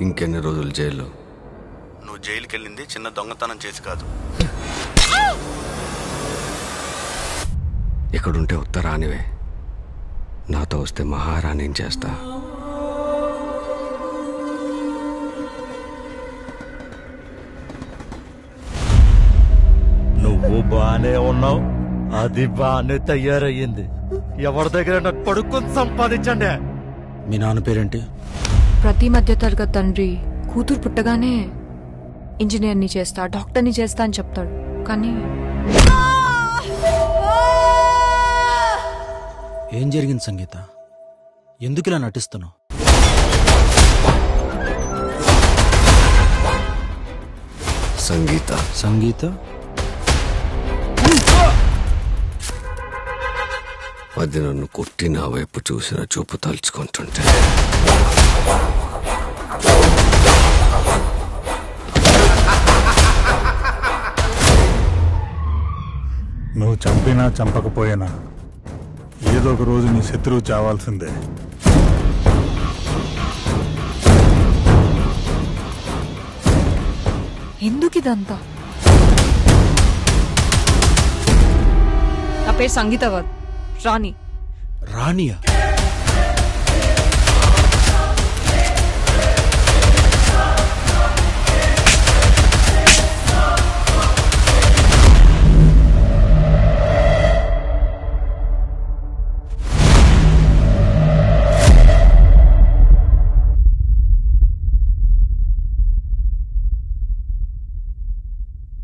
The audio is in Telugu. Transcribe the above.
ఇంకెన్ని రోజులు జైలు నువ్వు జైలుకి వెళ్ళింది చిన్న దొంగతనం చేసి కాదు. ఇక్కడుంటే ఉత్తరానివే. నాతో వస్తే మహారాణిని చేస్తా? నువ్వు బానే ఉన్నావు. అది బానే తయారయ్యింది. ఎవరి దగ్గర పడుకుని సంపాదించండి? మీ నాన్న పేరేంటి? ప్రతి మధ్య తరగతి తండ్రి కూతురు పుట్టగానే ఇంజనీర్ని చేస్తా డాక్టర్ని చేస్తా అని చెప్తాడు. కానీ ఏం జరిగింది సంగీత? ఎందుకు ఇలా నటిస్తున్నావు? సంగీత. సంగీత? అది నన్ను కొట్టి నా వైపు చూసిన చూపు తలుచుకుంటుంటే. నువ్వు చంపినా చంపకపోయినా ఏదో ఒక రోజు నీ శత్రువు చావాల్సిందే. ఎందుకు ఇదంతా నా పేరు సంగీత రాణి. రాణియా?